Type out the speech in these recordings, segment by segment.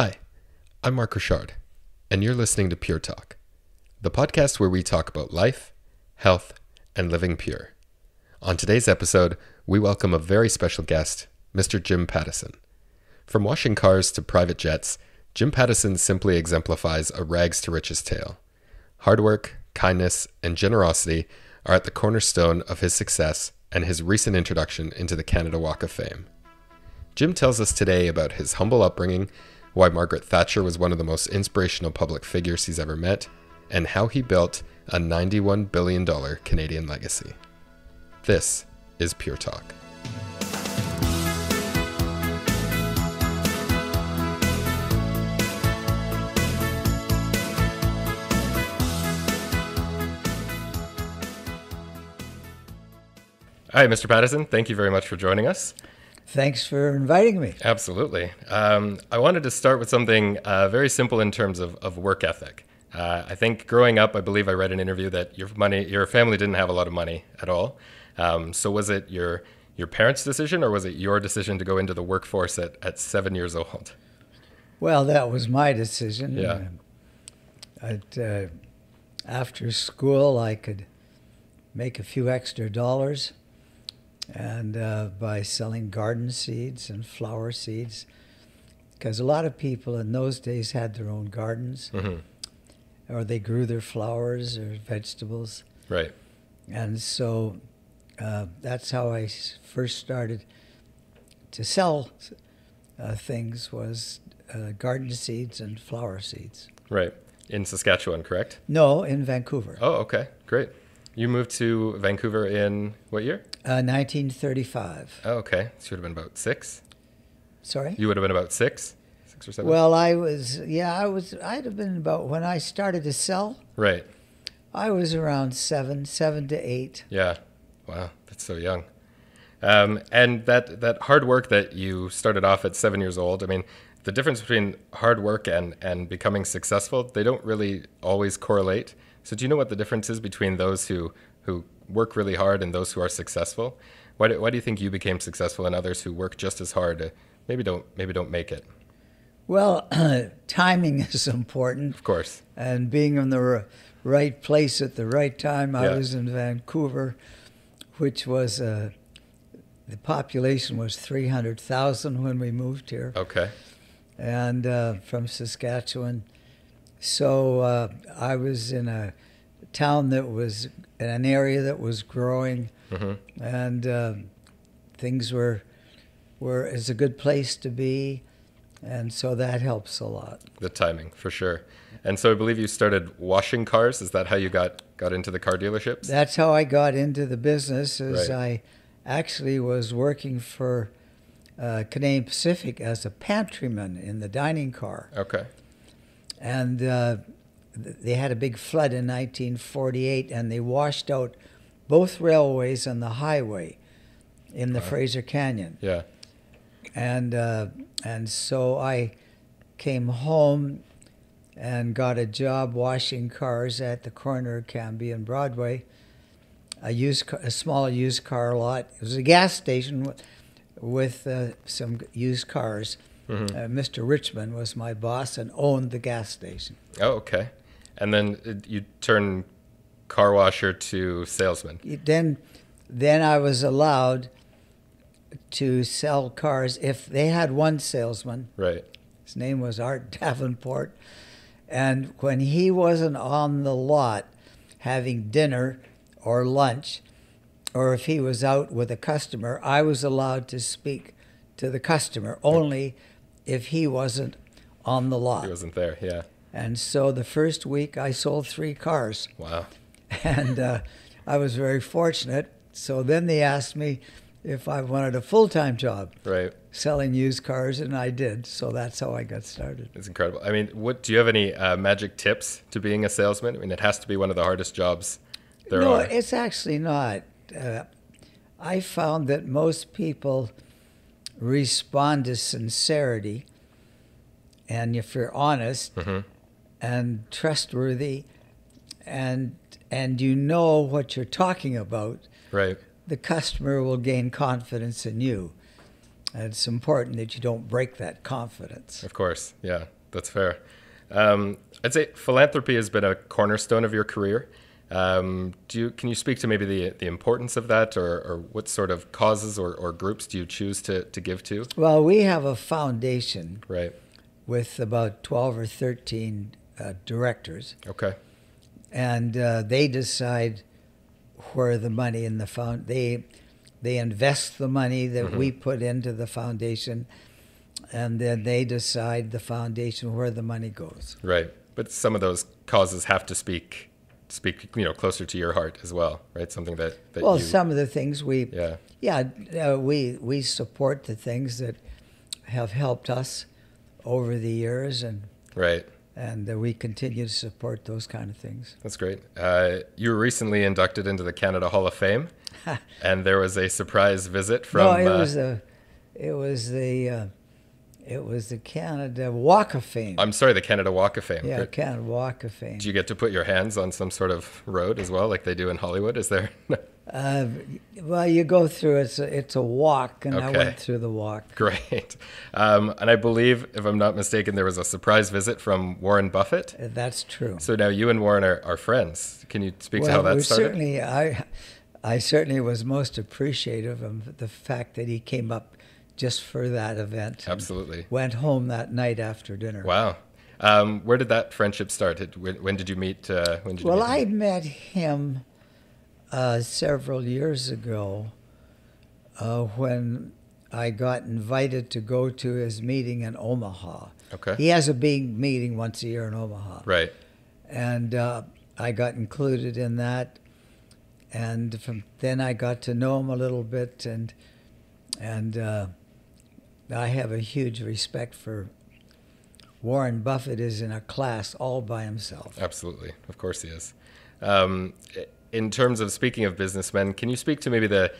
Hi, I'm Marc Richard, and you're listening to Pure Talk, the podcast where we talk about life, health, and living pure. On today's episode, we welcome a very special guest, Mr. Jim Pattison. From washing cars to private jets, Jim Pattison simply exemplifies a rags to riches tale. Hard work, kindness, and generosity are at the cornerstone of his success and his recent introduction into the Canada Walk of Fame. Jim tells us today about his humble upbringing, why Margaret Thatcher was one of the most inspirational public figures he's ever met, and how he built a $91 billion Canadian legacy. This is Pure Talk. Hi, Mr. Pattison. Thank you very much for joining us. Thanks for inviting me. Absolutely. Um, I wanted to start with something uh, very simple in terms of, of work ethic. Uh, I think growing up, I believe I read an interview that your money, your family didn't have a lot of money at all. Um, so was it your your parents' decision, or was it your decision to go into the workforce at, at seven years old? Well, that was my decision. Yeah. Uh, at, uh, after school, I could make a few extra dollars, and uh, by selling garden seeds and flower seeds, because a lot of people in those days had their own gardens, Mm-hmm. or they grew their flowers or vegetables, Right. and so uh, that's I first started to sell uh, things was uh, garden seeds and flower seeds. Right. In Saskatchewan, correct? No, in Vancouver, Oh, okay. Great. You moved to Vancouver in what year? Uh, 1935. Oh, okay. So you would have been about six. Sorry. You would have been about six, six or seven. Well, I was yeah, I was I'd have been about when I started to sell. right. I was around seven, seven to eight. Yeah. Wow, that's so young. Um, and that that hard work that you started off at seven years old. I mean, the difference between hard work and and becoming successful, they don't really always correlate. So, do you know what the difference is between those who who work really hard and those who are successful? Why do, why do you think you became successful and others who work just as hard uh, maybe don't maybe don't make it? Well, timing is important, Of course. and being in the r- right place at the right time. I Yeah. was in Vancouver, which was uh, the population was three hundred thousand when we moved here. Okay. and uh, from Saskatchewan. So uh, I was in a town that was in an area that was growing, hmm and uh, things were were is a good place to be, and so that helps a lot. The timing, for sure. And so I believe you started washing cars. Is that how you got got into the car dealerships? That's how I got into the business. As Right. I actually was working for uh, Canadian Pacific as a pantryman in the dining car. okay. and uh, they had a big flood in 1948 and they washed out both railways and the highway in the Wow. Fraser Canyon Yeah. and uh, and so I came home and got a job washing cars at the corner of Cambie and Broadway a used ca- a small used car lot it was a gas station with, with uh, some used cars hmm uh, Mr. Richmond was my boss and owned the gas station. Oh, okay. And then you turn car washer to salesman. Then, then I was allowed to sell cars if they had one salesman. Right. His name was Art Davenport, and when he wasn't on the lot having dinner or lunch, or if he was out with a customer, I was allowed to speak to the customer only if he wasn't on the lot. He wasn't there. Yeah. And so the first week I sold three cars, Wow. and uh, I was very fortunate. So then they asked me if I wanted a full time job Right. selling used cars, and I did. So that's how I got started. It's incredible. I mean, what do you have any uh, magic tips to being a salesman? I mean, it has to be one of the hardest jobs there no, are. No, it's actually not. Uh, I found that most people respond to sincerity, and if you're honest hmm and trustworthy, and and you know what you're talking about, Right. the customer will gain confidence in you. And it's important that you don't break that confidence. Of course, yeah, that's fair. Um, I'd say philanthropy has been a cornerstone of your career. Um, do you, can you speak to maybe the, the importance of that or, or what sort of causes or, or groups do you choose to, to give to? Well, we have a foundation Right. with about 12 or 13 uh, directors, Okay. and uh, they decide where the money in the found they they invest the money that we put into the foundation, and then they decide the foundation where the money goes. Right. But some of those causes have to speak speak you know closer to your heart as well, right? Something that, that Well, you some of the things we yeah yeah uh, we we support the things that have helped us over the years, and right. And uh, we continue to support those kind of things. That's great. Uh, you were recently inducted into the Canada Hall of Fame, and there was a surprise visit from. no, it uh, was the it was the uh, it was the Canada Walk of Fame. I'm sorry, the Canada Walk of Fame. yeah. Canada Walk of Fame. Do you get to put your hands on some sort of road as well, like they do in Hollywood? Is there? Uh, well, you go through it's a, it's a walk, and I went through the walk. Great. Um, and I believe, if I'm not mistaken, there was a surprise visit from Warren Buffett. Uh, That's true. So now you and Warren are, are friends. Can you speak to how that started? certainly I I certainly was most appreciative of the fact that he came up just for that event. Absolutely. Went home that night after dinner. Wow. Um, where did that friendship start? When, when did you meet? Uh, when did you Well, meet I met him uh, several years ago uh, when I got invited to go to his meeting in Omaha. Okay. He has a big meeting once a year in Omaha. Right. And uh, I got included in that. And from then I got to know him a little bit, and and uh, I have a huge respect for Warren Buffett. Is in a class all by himself. Absolutely. Of course he is. Um, in terms of speaking of businessmen, can you speak to maybe the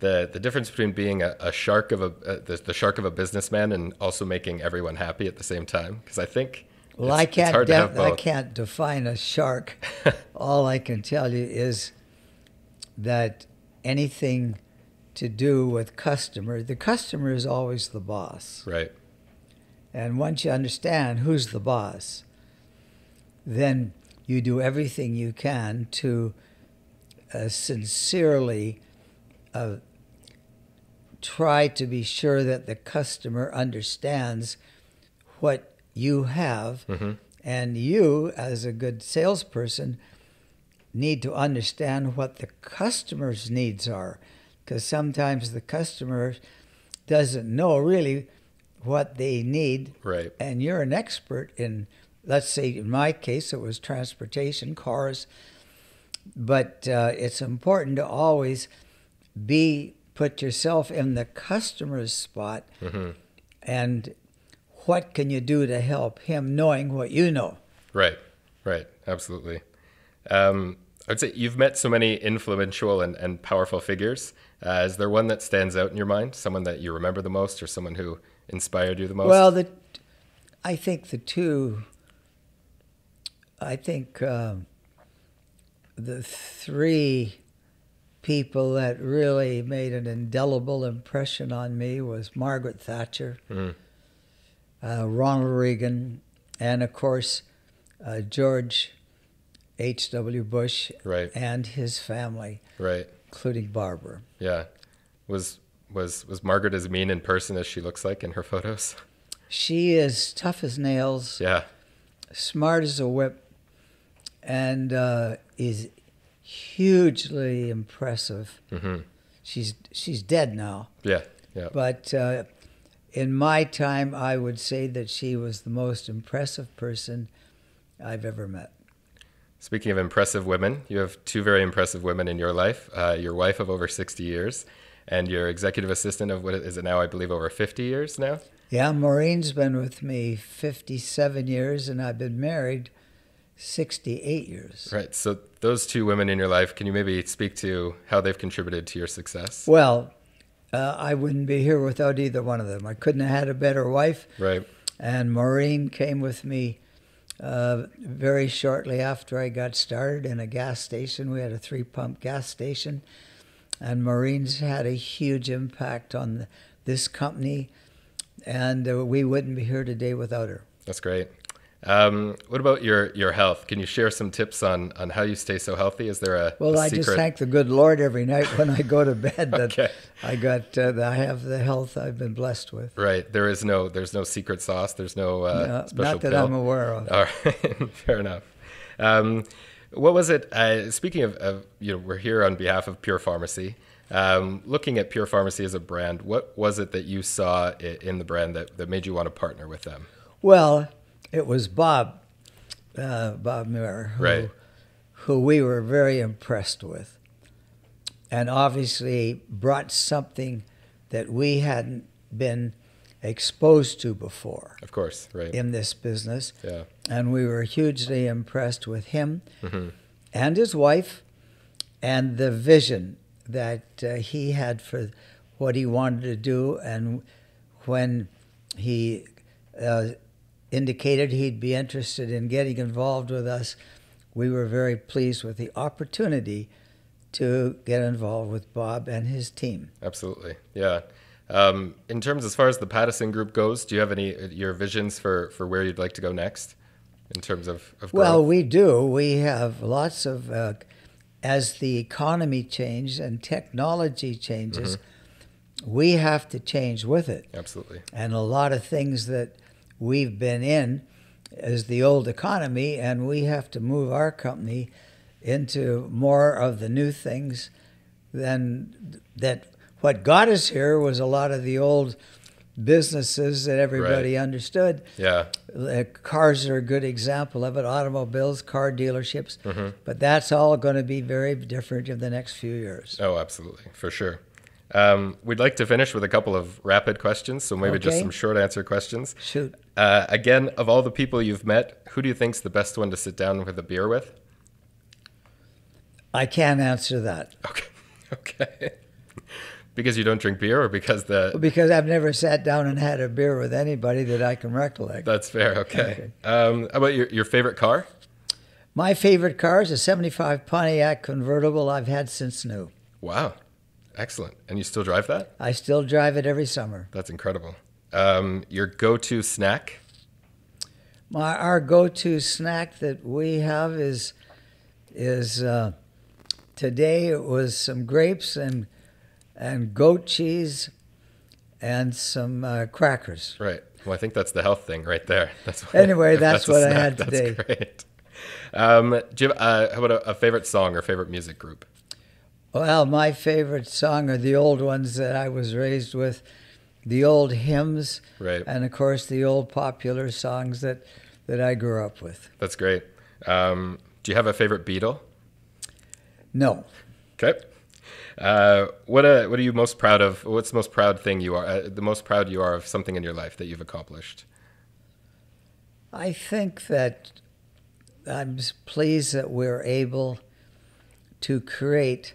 the, the difference between being a, a shark of a uh, the, the shark of a businessman and also making everyone happy at the same time? Because I think Well, it's, I can't. hard to have def- I can't define a shark. All I can tell you is that anything to do with customer, the customer is always the boss. Right. And once you understand who's the boss, then you do everything you can to uh, sincerely uh, try to be sure that the customer understands what you have. hmm And you, as a good salesperson, need to understand what the customer's needs are. Because sometimes the customer doesn't know really what they need Right. and you're an expert in let's say in my case it was transportation cars but uh, it's important to always be put yourself in the customer's spot hmm and what can you do to help him knowing what you know Right. Right. Absolutely. Um, I'd say you've met so many influential and, and powerful figures. Uh, is there one that stands out in your mind? Someone that you remember the most, or someone who inspired you the most? well the i think the two i think um, the three people that really made an indelible impression on me was Margaret Thatcher, Mhm. uh, Ronald Reagan, and of course uh, George H.W. Bush Right. and his family, Right. including Barbara. Yeah. Was was was Margaret as mean in person as she looks like in her photos? She is tough as nails, Yeah. smart as a whip, and uh, is hugely impressive. hmm She's she's dead now. Yeah. Yeah. But uh, in my time, I would say that she was the most impressive person I've ever met. Speaking of impressive women, you have two very impressive women in your life. Uh, your wife of over 60 years, and your executive assistant of what is it now? I believe over 50 years now. Yeah, Maureen's been with me 57 years, and I've been married 68 years. Right. So those two women in your life, can you maybe speak to how they've contributed to your success? Well, uh, I wouldn't be here without either one of them. I couldn't have had a better wife. Right. And Maureen came with me uh, very shortly after I got started in a gas station. We had a three pump gas station. And Maureen's had a huge impact on the this company, and uh, we wouldn't be here today without her. That's great. Um, what about your, your health? Can you share some tips on, on how you stay so healthy? Is there a well? a I just thank the good Lord every night when I go to bed that Okay. I got uh, that I have the health I've been blessed with. Right. There is no there's no secret sauce. There's no uh, No, special not that pill. I'm aware of. All right. Fair enough. Um, what was it? Uh, speaking of, of, you know, we're here on behalf of Pure Pharmacy. Um, looking at Pure Pharmacy as a brand, what was it that you saw in the brand that, that made you want to partner with them? Well, it was Bob, uh, Bob Muir, who, Right. who we were very impressed with, and obviously brought something that we hadn't been exposed to before Of course. Right. in this business, yeah. and we were hugely impressed with him hmm and his wife, and the vision that uh, he had for what he wanted to do. And when he uh, indicated he'd be interested in getting involved with us, we were very pleased with the opportunity to get involved with Bob and his team. Absolutely. Yeah. Um, in terms, as far as the Pattison Group goes, do you have any your visions for, for where you'd like to go next in terms of, of Well, we do. We have lots of, uh, as the economy changes and technology changes, we have to change with it. Absolutely. And a lot of things that we've been in is the old economy, and we have to move our company into more of the new things than that. What got us here was a lot of the old businesses that everybody understood. Yeah. Uh, cars are a good example of it, automobiles, car dealerships, but that's all going to be very different in the next few years. Oh, absolutely, for sure. Um, we'd like to finish with a couple of rapid questions, so maybe just some short answer questions. Shoot. Uh, again, of all the people you've met, who do you think's the best one to sit down with a beer with? I can't answer that Okay, okay. because you don't drink beer, or because the because I've never sat down and had a beer with anybody that I can recollect. that's fair. Okay. Okay. Um, how about your your favorite car? My favorite car is a 75 Pontiac convertible I've had since new. Wow, excellent. And you still drive that? I still drive it every summer. That's incredible. Um, your go-to snack? My our go-to snack that we have is is uh, today it was some grapes and and goat cheese and some uh, crackers. Right. Well, I think that's the health thing right there. That's what, Anyway, that's a what I snack, had that's today. great. Um, do you have, uh, how about a, a favorite song or favorite music group? Well, my favorite song are the old ones that I was raised with, the old hymns, Right. and of course the old popular songs that that I grew up with. That's great. Um, do you have a favorite Beatle? No. Okay. Uh, what uh, what are you most proud of? What's the most proud thing you are? Uh, the most proud you are of something in your life that you've accomplished? I think that I'm pleased that we're able to create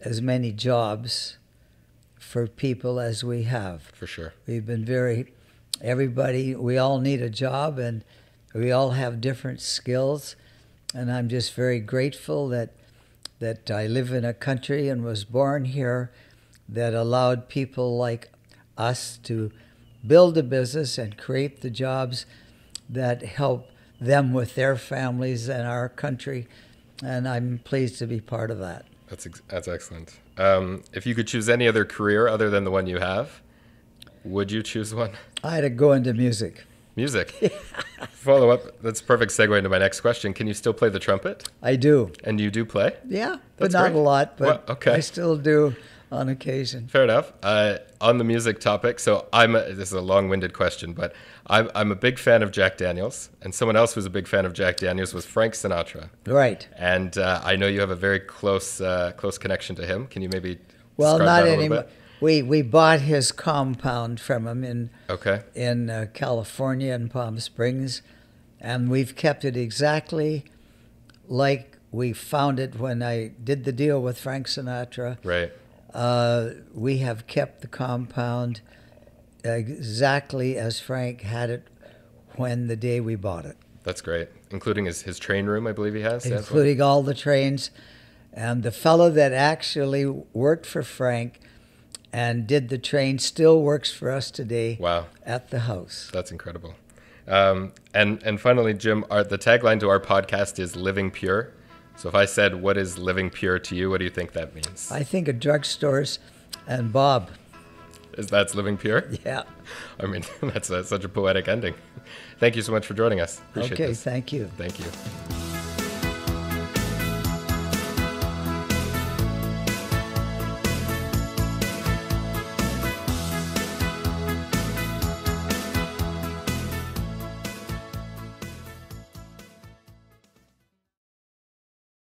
as many jobs for people as we have. For sure. We've been very, everybody, we all need a job and we all have different skills. And I'm just very grateful that, that I live in a country and was born here that allowed people like us to build a business and create the jobs that help them with their families and our country. And I'm pleased to be part of that. That's ex- that's excellent. Um, if you could choose any other career other than the one you have, would you choose one? I had to go into music. Music. Follow up. That's a perfect segue into my next question. Can you still play the trumpet? I do. And you do play? Yeah, That's but not great. a lot. But Well, okay. I still do on occasion. Fair enough. Uh, on the music topic, so I'm a, this is a long-winded question, but I'm I'm a big fan of Jack Daniels, and someone else who's a big fan of Jack Daniels was Frank Sinatra, Right. and uh, I know you have a very close uh, close connection to him. Can you maybe Well, not anymore. We we bought his compound from him in Okay. in uh, California in Palm Springs, and we've kept it exactly like we found it when I did the deal with Frank Sinatra. Right. Uh, we have kept the compound exactly as Frank had it when the day we bought it. That's great, including his his train room. I believe he has. as including all the trains. And the fellow that actually worked for Frank and did the train. Still works for us today Wow, at the house. that's incredible. Um, and and finally, Jim, our, the tagline to our podcast is "Living Pure." So if I said, "What is living pure to you?" What do you think that means? I think of drugstores and Bob. Is that's living pure? Yeah. I mean, that's a, such a poetic ending. Thank you so much for joining us. Appreciate okay, this. thank you. Thank you.